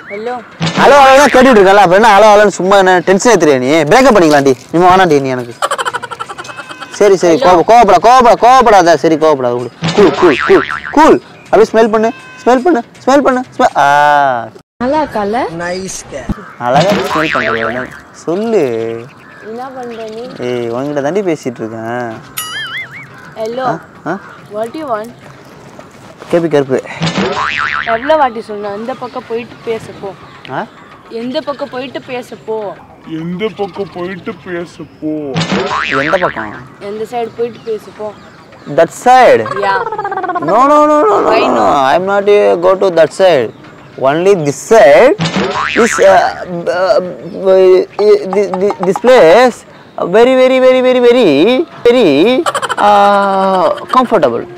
Hello hello hello கேட்டுட்டு இருக்கல. அப்ப என்ன ஹலோ ஹலோன்னு சும்மா என்ன டென்ஷன் ஏத்துறியா நீ? பிரேக்கப் பண்ணிக்கலாம்டி. நீ வேணாண்டி நீ எனக்கு. சரி சரி கோப கோவப்பட கோவப்பட கோவப்படாத சரி கோவப்படாத கூல் கூல் கூல் கூல் அப்படியே ஸ்மெல் பண்ணு ஸ்மெல் பண்ணு ஸ்மெல் பண்ணு நல்லா இருக்கால அழகா ஸ்மெல் பண்ணுறது சொல்லு. என்ன பண்ற நீ? ஏய் உன்கிட்ட தாண்டி பேசிட்டு இருக்கேன். ஹலோ வாட் யூ வாண்ட் கேபி கருப்பு எவ்வளோ வாட்டி சொன்னேன் இந்த பக்கம் போயிட்டு பேசப்போ ஆ எந்த பக்கம் போயிட்டு பேசப்போ எந்த பக்கம் போயிட்டு பேசப்போ எந்த பக்கம் எந்த சைடு போயிட்டு பேசப்போ தட் சைடு யா No, no, no, no, no. no. I'm not uh, go to that side. Only this side is uh, uh, uh, this, this place uh, very, very, very, very, very, very uh, comfortable.